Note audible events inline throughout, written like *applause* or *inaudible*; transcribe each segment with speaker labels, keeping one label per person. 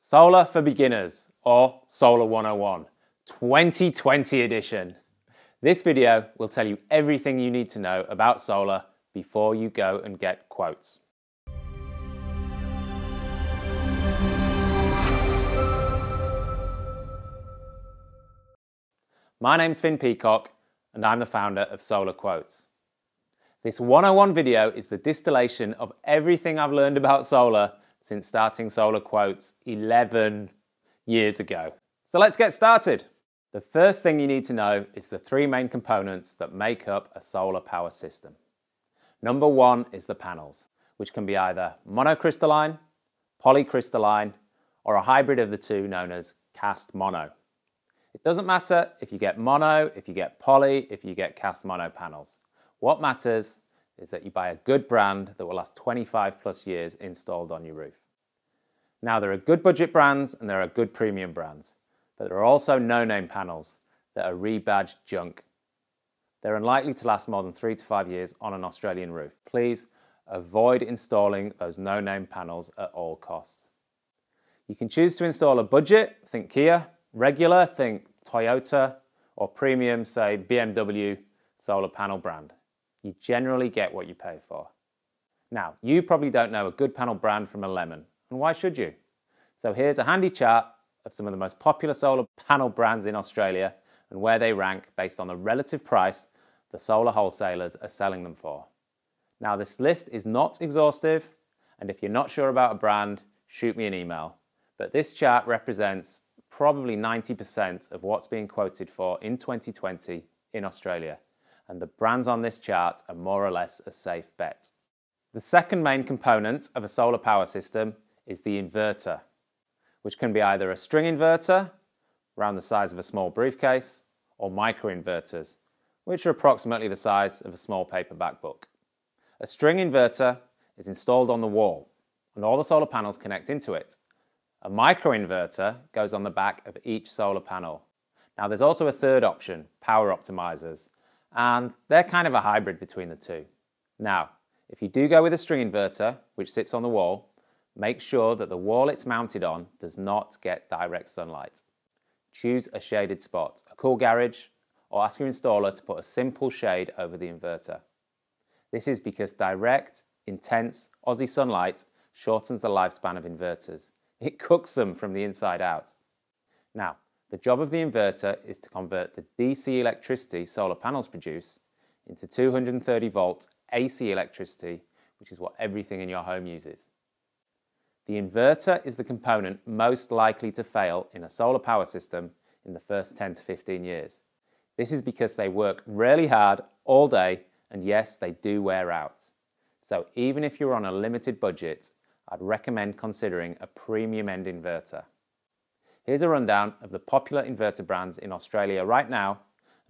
Speaker 1: Solar for Beginners or Solar 101 2020 edition. This video will tell you everything you need to know about solar before you go and get quotes. My name's Finn Peacock and I'm the founder of Solar Quotes. This 101 video is the distillation of everything I've learned about solar since starting Solar Quotes 11 years ago. So let's get started. The first thing you need to know is the three main components that make up a solar power system. Number one is the panels, which can be either monocrystalline, polycrystalline, or a hybrid of the two known as cast mono. It doesn't matter if you get mono, if you get poly, if you get cast mono panels. What matters is that you buy a good brand that will last 25 plus years installed on your roof. Now there are good budget brands and there are good premium brands, but there are also no-name panels that are rebadged junk. They're unlikely to last more than three to five years on an Australian roof. Please avoid installing those no-name panels at all costs. You can choose to install a budget, think Kia, regular, think Toyota, or premium, say BMW solar panel brand you generally get what you pay for. Now, you probably don't know a good panel brand from a lemon, and why should you? So here's a handy chart of some of the most popular solar panel brands in Australia and where they rank based on the relative price the solar wholesalers are selling them for. Now, this list is not exhaustive, and if you're not sure about a brand, shoot me an email. But this chart represents probably 90% of what's being quoted for in 2020 in Australia and the brands on this chart are more or less a safe bet. The second main component of a solar power system is the inverter, which can be either a string inverter, around the size of a small briefcase, or microinverters, which are approximately the size of a small paperback book. A string inverter is installed on the wall, and all the solar panels connect into it. A microinverter goes on the back of each solar panel. Now there's also a third option, power optimizers, and they're kind of a hybrid between the two. Now, if you do go with a string inverter, which sits on the wall, make sure that the wall it's mounted on does not get direct sunlight. Choose a shaded spot, a cool garage, or ask your installer to put a simple shade over the inverter. This is because direct, intense Aussie sunlight shortens the lifespan of inverters. It cooks them from the inside out. Now, the job of the inverter is to convert the DC electricity solar panels produce into 230 volt AC electricity, which is what everything in your home uses. The inverter is the component most likely to fail in a solar power system in the first 10 to 15 years. This is because they work really hard all day and yes, they do wear out. So even if you're on a limited budget, I'd recommend considering a premium end inverter. Here's a rundown of the popular inverter brands in Australia right now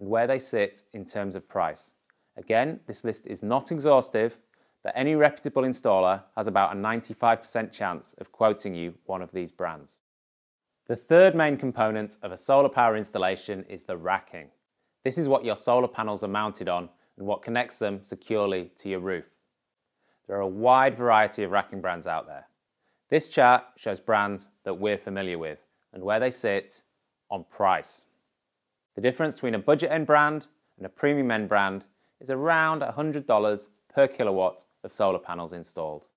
Speaker 1: and where they sit in terms of price. Again, this list is not exhaustive, but any reputable installer has about a 95% chance of quoting you one of these brands. The third main component of a solar power installation is the racking. This is what your solar panels are mounted on and what connects them securely to your roof. There are a wide variety of racking brands out there. This chart shows brands that we're familiar with and where they sit on price. The difference between a budget end brand and a premium end brand is around $100 per kilowatt of solar panels installed.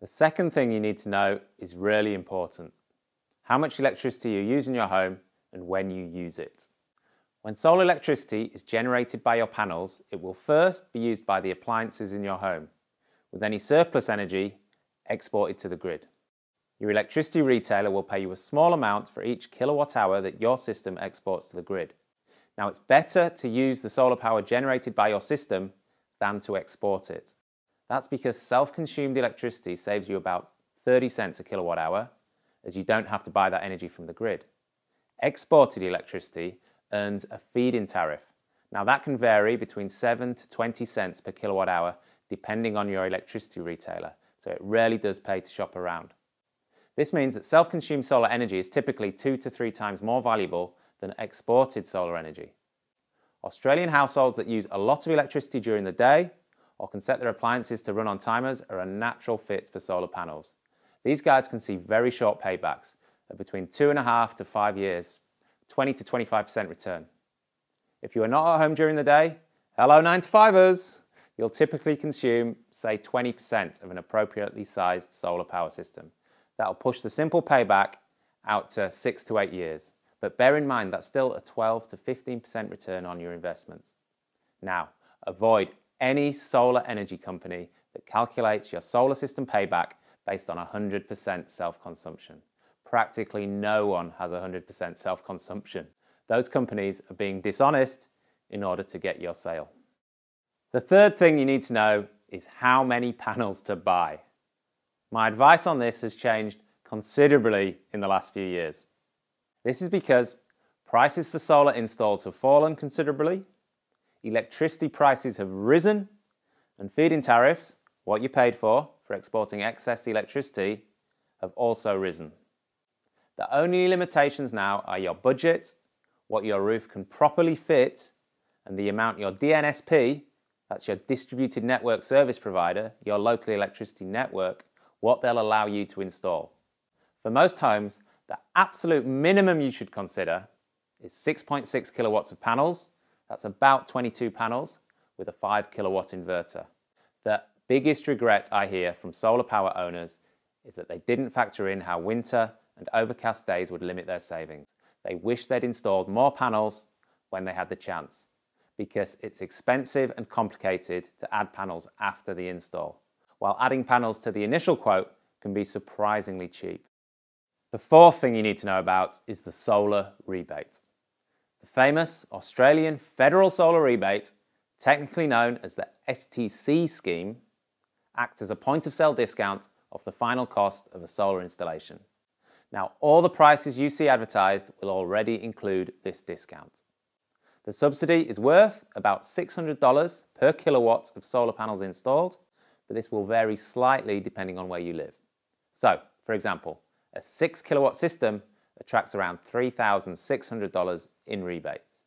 Speaker 1: The second thing you need to know is really important. How much electricity you use in your home and when you use it. When solar electricity is generated by your panels, it will first be used by the appliances in your home, with any surplus energy exported to the grid. Your electricity retailer will pay you a small amount for each kilowatt hour that your system exports to the grid. Now it's better to use the solar power generated by your system than to export it. That's because self-consumed electricity saves you about 30 cents a kilowatt hour, as you don't have to buy that energy from the grid. Exported electricity earns a feed-in tariff. Now that can vary between 7 to 20 cents per kilowatt hour depending on your electricity retailer, so it really does pay to shop around. This means that self-consumed solar energy is typically two to three times more valuable than exported solar energy. Australian households that use a lot of electricity during the day or can set their appliances to run on timers are a natural fit for solar panels. These guys can see very short paybacks at between two and a half to five years, 20 to 25% return. If you are not at home during the day, hello 9 to 5ers, you'll typically consume, say, 20% of an appropriately sized solar power system. That'll push the simple payback out to six to eight years. But bear in mind that's still a 12 to 15% return on your investment. Now, avoid any solar energy company that calculates your solar system payback based on 100% self-consumption. Practically no one has 100% self-consumption. Those companies are being dishonest in order to get your sale. The third thing you need to know is how many *laughs* panels to buy. My advice on this has changed considerably in the last few years. This is because prices for solar installs have fallen considerably, electricity prices have risen, and feed-in tariffs, what you paid for for exporting excess electricity, have also risen. The only limitations now are your budget, what your roof can properly fit, and the amount your DNSP, that's your distributed network service provider, your local electricity network, what they'll allow you to install. For most homes, the absolute minimum you should consider is 6.6 kilowatts of panels. That's about 22 panels with a 5 kilowatt inverter. The biggest regret I hear from solar power owners is that they didn't factor in how winter and overcast days would limit their savings. They wish they'd installed more panels when they had the chance because it's expensive and complicated to add panels after the install, while adding panels to the initial quote can be surprisingly cheap. The fourth thing you need to know about is the solar rebate. The famous Australian federal solar rebate, technically known as the STC scheme, acts as a point of sale discount of the final cost of a solar installation. Now, all the prices you see advertised will already include this discount. The subsidy is worth about $600 per kilowatt of solar panels installed, but this will vary slightly depending on where you live. So, for example, a 6 kilowatt system attracts around $3,600 in rebates.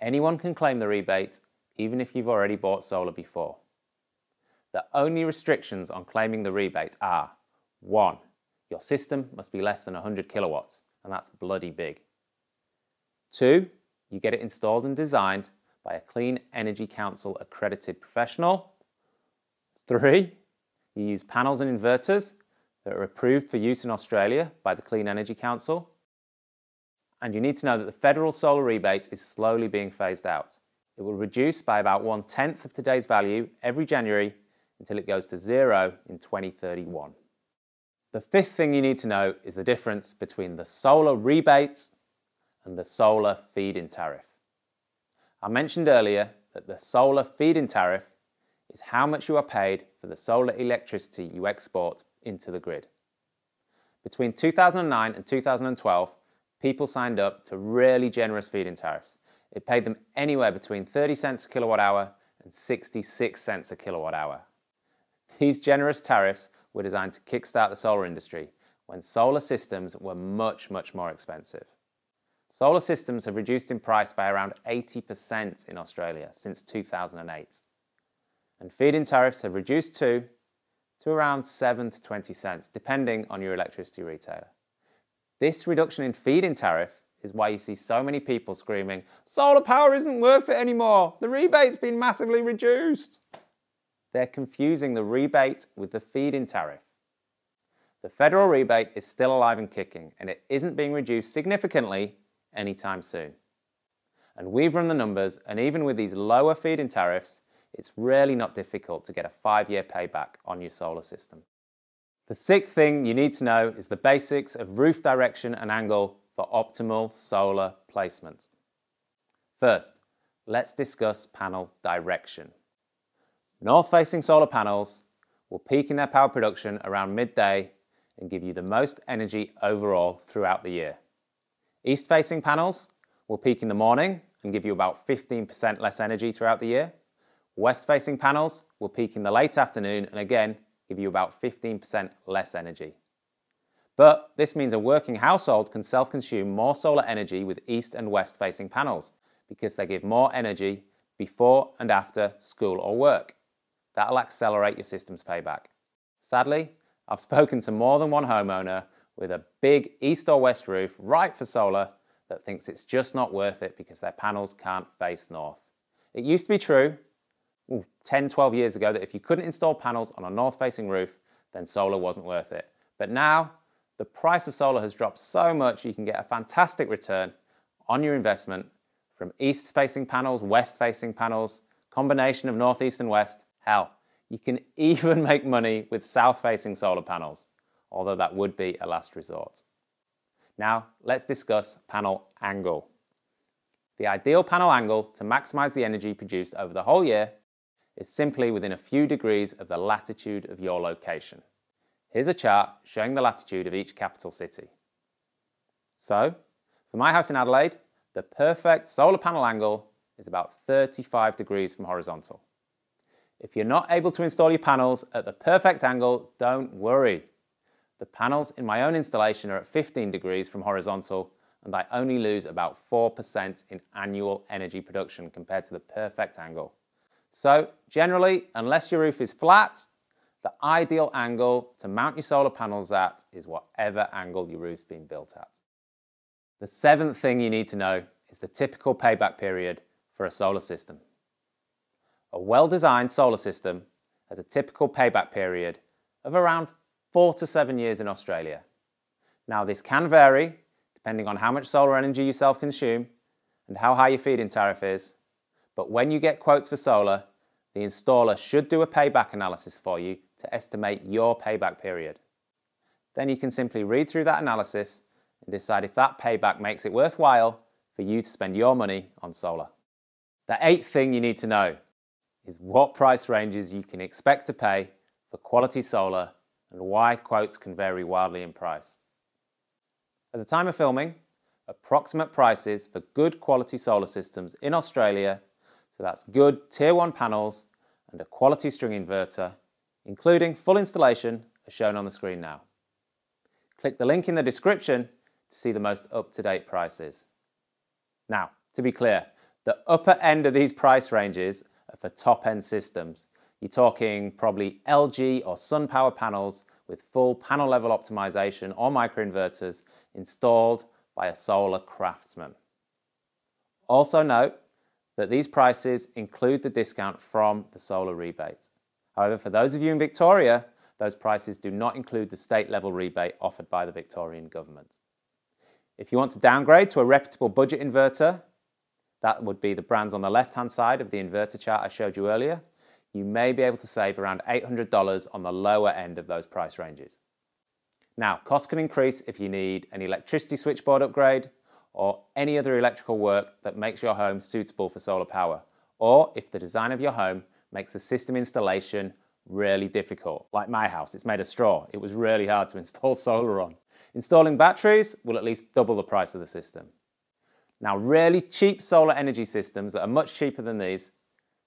Speaker 1: Anyone can claim the rebate, even if you've already bought solar before. The only restrictions on claiming the rebate are 1. Your system must be less than 100 kilowatts, and that's bloody big. Two, you get it installed and designed by a Clean Energy Council accredited professional. Three, you use panels and inverters that are approved for use in Australia by the Clean Energy Council. And you need to know that the federal solar rebate is slowly being phased out. It will reduce by about one tenth of today's value every January until it goes to zero in 2031. The fifth thing you need to know is the difference between the solar rebate and the solar feed-in tariff. I mentioned earlier that the solar feed-in tariff is how much you are paid for the solar electricity you export into the grid. Between 2009 and 2012, people signed up to really generous feed-in tariffs. It paid them anywhere between 30 cents a kilowatt hour and 66 cents a kilowatt hour. These generous tariffs were designed to kickstart the solar industry when solar systems were much, much more expensive. Solar systems have reduced in price by around 80% in Australia since 2008. And feed-in tariffs have reduced too, to around 7 to 20 cents, depending on your electricity retailer. This reduction in feed-in tariff is why you see so many people screaming, solar power isn't worth it anymore, the rebate's been massively reduced. They're confusing the rebate with the feed-in tariff. The federal rebate is still alive and kicking, and it isn't being reduced significantly anytime soon. And we've run the numbers, and even with these lower feed-in tariffs, it's really not difficult to get a five-year payback on your solar system. The sixth thing you need to know is the basics of roof direction and angle for optimal solar placement. First, let's discuss panel direction. North-facing solar panels will peak in their power production around midday and give you the most energy overall throughout the year. East-facing panels will peak in the morning and give you about 15% less energy throughout the year. West-facing panels will peak in the late afternoon and again give you about 15% less energy. But this means a working household can self-consume more solar energy with east and west facing panels because they give more energy before and after school or work. That'll accelerate your system's payback. Sadly, I've spoken to more than one homeowner with a big east or west roof right for solar that thinks it's just not worth it because their panels can't face north. It used to be true ooh, 10, 12 years ago that if you couldn't install panels on a north facing roof, then solar wasn't worth it. But now the price of solar has dropped so much you can get a fantastic return on your investment from east facing panels, west facing panels, combination of northeast and west. Hell, you can *laughs* even make money with south facing solar panels, although that would be a last resort. Now let's discuss panel angle. The ideal panel angle to maximize the energy produced over the whole year is simply within a few degrees of the latitude of your location. Here's a chart showing the latitude of each capital city. So, for my house in Adelaide, the perfect solar panel angle is about 35 degrees from horizontal. If you're not able to install your panels at the perfect angle, don't worry. The panels in my own installation are at 15 degrees from horizontal and I only lose about 4% in annual energy production compared to the perfect angle. So generally, unless your roof is flat, the ideal angle to mount your solar panels at is whatever angle your roof's been built at. The seventh thing you need to know is the typical payback period for a solar system. A well-designed solar system has a typical payback period of around four to seven years in Australia. Now this can vary depending on how much solar energy you self-consume and how high your feed-in tariff is, but when you get quotes for solar, the installer should do a payback analysis for you to estimate your payback period. Then you can simply read through that analysis and decide if that payback makes it worthwhile for you to spend your money on solar. The eighth thing you need to know is what price ranges you can expect to pay for quality solar and why quotes can vary wildly in price. At the time of filming, approximate prices for good quality solar systems in Australia, so that's good tier 1 panels and a quality string inverter, including full installation, as shown on the screen now. Click the link in the description to see the most up-to-date prices. Now, to be clear, the upper end of these price ranges are for top-end systems. You're talking probably LG or SunPower panels with full panel level optimization or microinverters installed by a solar craftsman. Also note that these prices include the discount from the solar rebate. However, for those of you in Victoria, those prices do not include the state level rebate offered by the Victorian government. If you want to downgrade to a reputable budget inverter, that would be the brands on the left hand side of the inverter chart I showed you earlier, you may be able to save around $800 on the lower end of those price ranges. Now, costs can increase if you need an electricity switchboard upgrade or any other electrical work that makes your home suitable for solar power, or if the design of your home makes the system installation really difficult. Like my house, it's made of straw. It was really hard to *laughs* install solar on. Installing batteries will at least double the price of the system. Now, really cheap solar energy systems that are much cheaper than these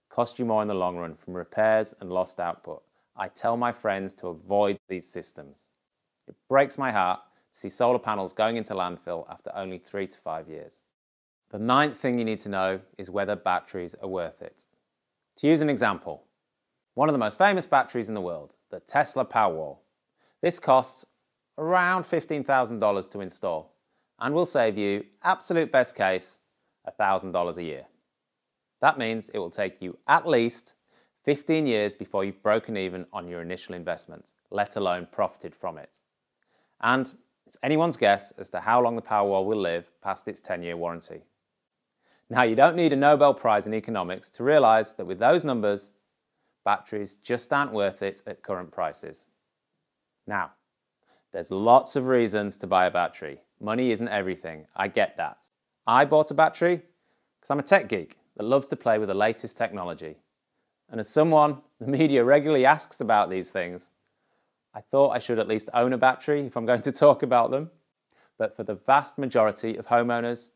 Speaker 1: cost you more in the long run from repairs and lost output. I tell my friends to avoid these systems. It breaks my heart see solar panels going into landfill after only three to five years. The ninth thing you need to know is whether batteries are worth it. To use an example, one of the most famous batteries in the world, the Tesla Powerwall. This costs around $15,000 to install and will save you, absolute best case, $1,000 a year. That means it will take you at least 15 years before you've broken even on your initial investment, let alone profited from it. And it's anyone's guess as to how long the Powerwall will live past its 10-year warranty. Now, you don't need a Nobel Prize in economics to realize that with those numbers, batteries just aren't worth it at current prices. Now, there's lots of reasons to buy a battery. Money isn't everything, I get that. I bought a battery because I'm a tech geek that loves to play with the latest technology. And as someone the media regularly asks about these things, I thought I should at least own a battery if I'm going to talk about them. But for the vast majority of homeowners,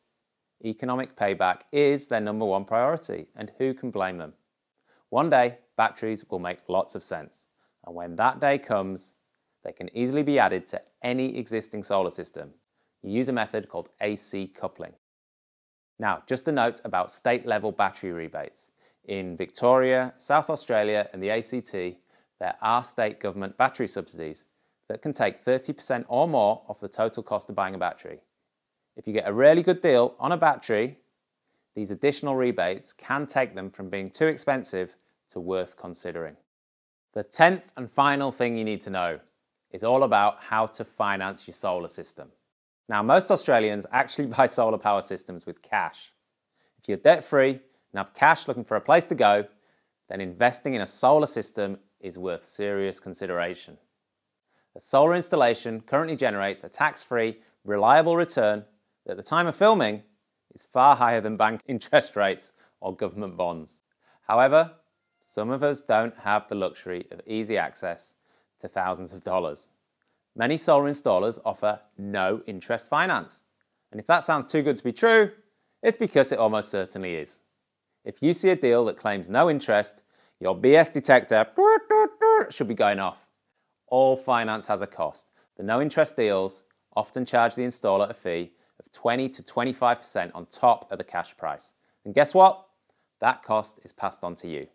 Speaker 1: economic payback is their number one priority, and who can blame them? One day, batteries will make lots of sense. And when that day comes, they can easily be added to any existing solar system. You use a method called AC coupling. Now, just a note about state level battery rebates. In Victoria, South Australia and the ACT, there are state government battery subsidies that can take 30% or more off the total cost of buying a battery. If you get a really good deal on a battery, these additional rebates can take them from being too expensive to worth considering. The 10th and final thing you need to know is all about how to finance your solar system. Now, most Australians actually *laughs* buy solar power systems with cash. If you're debt free and have cash looking for a place to go, then investing in a solar system is worth serious consideration. A solar installation currently generates a tax free, reliable return that at the time of filming is far higher than bank *laughs* interest rates or government bonds. However, some of us don't have the luxury of easy access to thousands of dollars. Many solar installers offer no interest finance. And if that sounds too good to be true, it's because it almost certainly is. If you see a deal that claims no interest, your BS detector should be going off. All finance has a cost. The no interest deals often charge the installer a fee of 20 to 25% on top of the cash price. And guess what? That cost is passed on to you.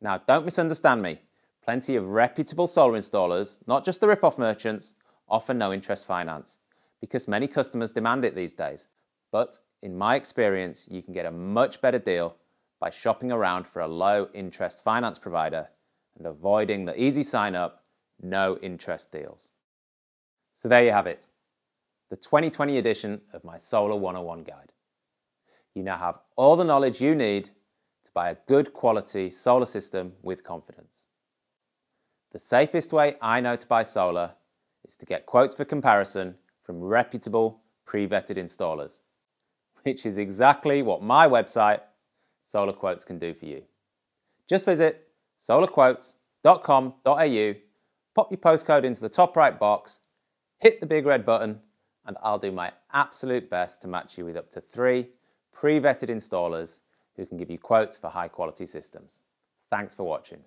Speaker 1: Now, don't misunderstand me. Plenty of reputable solar installers, not just the rip-off merchants, offer no interest finance because many customers demand it these days. But in my experience, you can get a much better deal by shopping around for a low interest finance provider and avoiding the easy sign up, no interest deals. So there you have it the 2020 edition of my Solar 101 guide. You now have all the knowledge you need to buy a good quality solar system with confidence. The safest way I know to buy solar is to get quotes for comparison from reputable, pre-vetted installers, which is exactly what my website, Solar Quotes, can do for you. Just visit solarquotes.com.au, pop your postcode into the top right box, hit the big red button, and I'll do my absolute best to match you with up to three pre-vetted installers who can give you quotes for high quality systems. Thanks for watching.